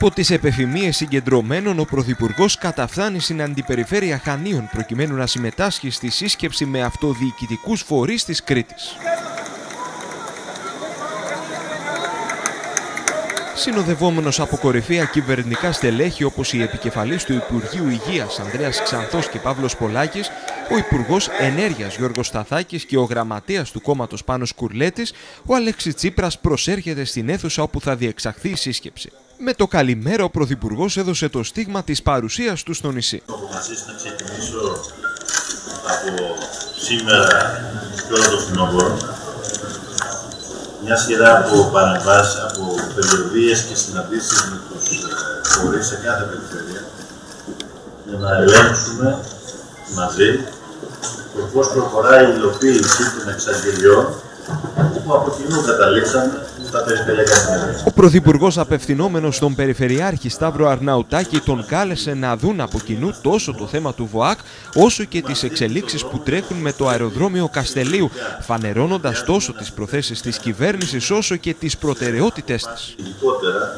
Υπό τις επιφημίε συγκεντρωμένων, ο Πρωθυπουργός καταφθάνει στην αντιπεριφέρεια Χανίων προκειμένου να συμμετάσχει στη σύσκεψη με αυτοδιοικητικούς φορείς της Κρήτης. Συνοδευόμενος από κορυφαία κυβερνητικά στελέχη όπως η επικεφαλής του Υπουργείου Υγείας Ανδρέας Ξανθός και Παύλος Πολάκης, ο Υπουργός Ενέργειας Γιώργος Σταθάκης και ο Γραμματέας του κόμματος Πάνος Κουρλέτης, ο Αλέξης Τσίπρας προσέρχεται στην αίθουσα όπου θα διεξαχθεί η σύσκεψη. Με το καλημέρα, ο Πρωθυπουργός έδωσε το στίγμα της παρουσίας του στο νησί. να ξεκινήσω από σήμερα και όλο το φθινόπωρο μια σειρά από παρεμβάσεις, από περιοδίες και συναντήσεις με τους ε, φορείς σε κάθε περιφέρεια για να ελέγξουμε μαζί το πώς προχωράει η υλοποίηση των εξαγγελιών που από κοινού καταλήξαμε ο Πρωθυπουργός, απευθυνόμενος στον Περιφερειάρχη Σταύρο Αρναουτάκη, τον κάλεσε να δουν από κοινού τόσο το θέμα του ΒΟΑΚ, όσο και τις εξελίξεις που τρέχουν με το αεροδρόμιο Καστελίου, φανερώνοντας τόσο τις προθέσεις της κυβέρνησης όσο και τις προτεραιότητές της. Ειδικότερα,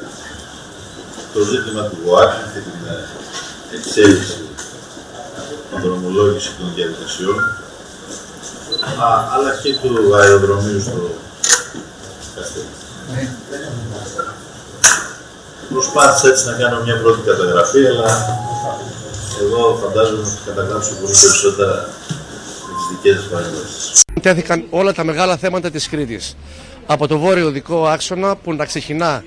το ζήτημα του ΒΟΑΚ και την ε, εξέλιξη, την δρομολόγησης των διαδικασιών, αλλά και του αεροδρομίου στο Προσπάθησα έτσι να κάνω μια πρώτη καταγραφή, αλλά εγώ φαντάζομαι ότι καταγράψω πολύ περισσότερα με τις δικές σας παρεμβάσεις. Τέθηκαν όλα τα μεγάλα θέματα της Κρήτης. Από το βόρειο οδικό άξονα που να ξεκινά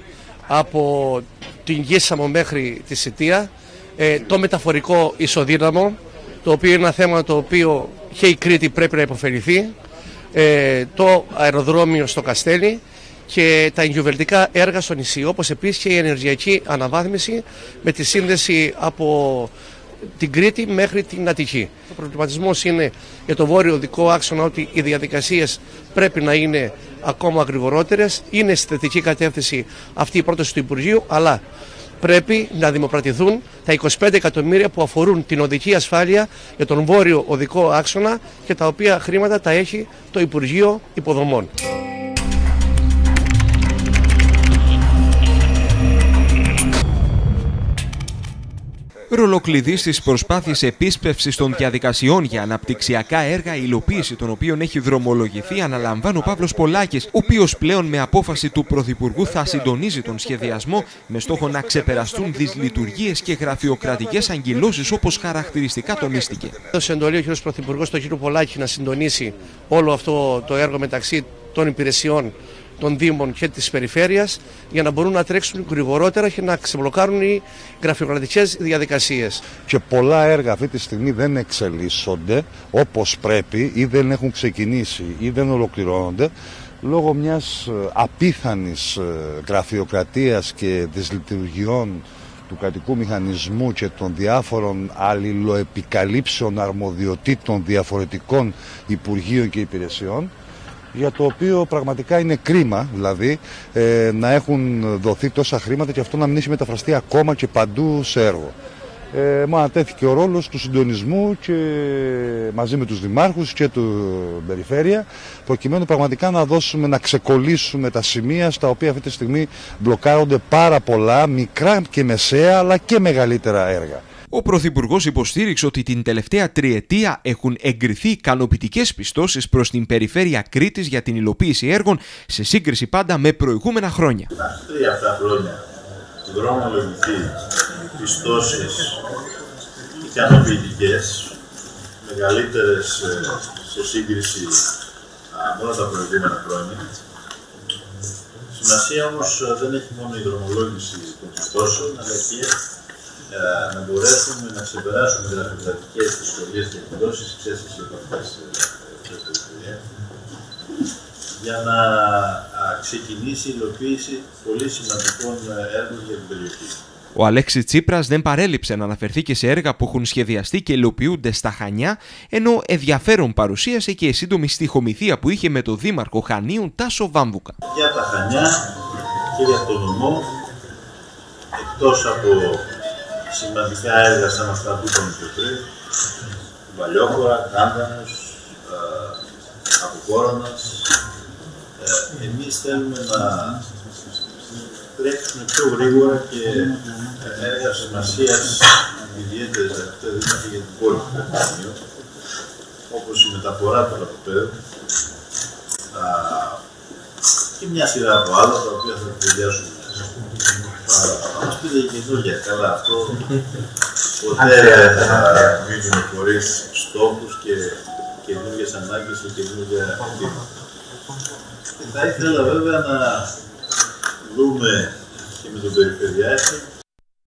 από την Γίσαμο μέχρι τη Σιτία, ε, το μεταφορικό ισοδύναμο, το οποίο είναι ένα θέμα το οποίο και η Κρήτη πρέπει να υποφεληθεί, ε, το αεροδρόμιο στο Καστέλι και τα εγκυβερνητικά έργα στο νησί, όπως επίσης και η ενεργειακή αναβάθμιση με τη σύνδεση από την Κρήτη μέχρι την Αττική. Ο προβληματισμός είναι για το βόρειο δικό άξονα ότι οι διαδικασίες πρέπει να είναι ακόμα γρηγορότερες. Είναι στη θετική κατεύθυνση αυτή η πρόταση του Υπουργείου, αλλά πρέπει να δημοπρατηθούν τα 25 εκατομμύρια που αφορούν την οδική ασφάλεια για τον βόρειο οδικό άξονα και τα οποία χρήματα τα έχει το Υπουργείο Υποδομών. Ρολοκλειδί στις προσπάθειες επίσπευσης των διαδικασιών για αναπτυξιακά έργα, η υλοποίηση των οποίων έχει δρομολογηθεί, αναλαμβάνει ο Παύλος Πολάκης, ο οποίος πλέον με απόφαση του Πρωθυπουργού θα συντονίζει τον σχεδιασμό με στόχο να ξεπεραστούν δυσλειτουργίες και γραφειοκρατικές αγκυλώσεις όπως χαρακτηριστικά τονίστηκε. Έδωσε εντολή ο κ. Πρωθυπουργός στον κ. Πολάκη να συντονίσει όλο αυτό το έργο μεταξύ των υπηρεσιών των Δήμων και της Περιφέρειας για να μπορούν να τρέξουν γρηγορότερα και να ξεμπλοκάρουν οι γραφειοκρατικές διαδικασίες. Και πολλά έργα αυτή τη στιγμή δεν εξελίσσονται όπως πρέπει ή δεν έχουν ξεκινήσει ή δεν ολοκληρώνονται λόγω μιας ε, απίθανης ε, γραφειοκρατίας και δυσλειτουργιών του κρατικού μηχανισμού και των διάφορων αλληλοεπικαλύψεων αρμοδιοτήτων διαφορετικών Υπουργείων και Υπηρεσιών για το οποίο πραγματικά είναι κρίμα δηλαδή ε, να έχουν δοθεί τόσα χρήματα και αυτό να μην έχει μεταφραστεί ακόμα και παντού σε έργο. Ε, μου ανατέθηκε ο ρόλος του συντονισμού και μαζί με τους δημάρχους και του περιφέρεια προκειμένου πραγματικά να δώσουμε, να ξεκολλήσουμε τα σημεία στα οποία αυτή τη στιγμή μπλοκάρονται πάρα πολλά μικρά και μεσαία αλλά και μεγαλύτερα έργα. Ο Πρωθυπουργός υποστήριξε ότι την τελευταία τριετία έχουν εγκριθεί ικανοποιητικές πιστώσεις προς την περιφέρεια Κρήτης για την υλοποίηση έργων σε σύγκριση πάντα με προηγούμενα χρόνια. Τα τρία αυτά χρόνια δρομολογηθεί πιστώσεις ικανοποιητικές, μεγαλύτερες σε σύγκριση με όλα τα προηγούμενα χρόνια. Σημασία όμως δεν έχει μόνο η δρομολόγηση των πιστώσεων, αλλά και να μπορέσουμε να ξεπεράσουμε γραφειοκρατικές δυσκολίες και εκδόσεις εξαίσθηση από αυτές τις για να ξεκινήσει η υλοποίηση πολύ σημαντικών έργων για την περιοχή. Ο Αλέξης Τσίπρας δεν παρέλειψε να αναφερθεί και σε έργα που έχουν σχεδιαστεί και υλοποιούνται στα Χανιά, ενώ ενδιαφέρον παρουσίασε και η σύντομη στοιχομηθεία που είχε με τον Δήμαρχο Χανίων Τάσο Βάμβουκα. Για τα Χανιά και για τον νομό, εκτός από σημαντικά έργα σαν αυτά που είπαμε πιο πριν, Βαλιόχωρα, Κάντανος, ε, Αποκόρονας. Ε, εμείς θέλουμε να τρέξουν πιο γρήγορα και έργα σημασίας ιδιαίτερη αυτό δηλαδή για την πόλη του Πανεπιστημίου, όπως η μεταφορά του λαποπέδου και μια σειρά από άλλα τα οποία θα κουβεντιάσουμε. Θα μα πείτε καινούργια. Καλά, αυτό ποτέ δεν θα μείνουμε χωρίς στόχους και καινούργιες ανάγκες και καινούργια αιτήματα. Και θα ήθελα βέβαια να δούμε και με τον Περιφερειάρχη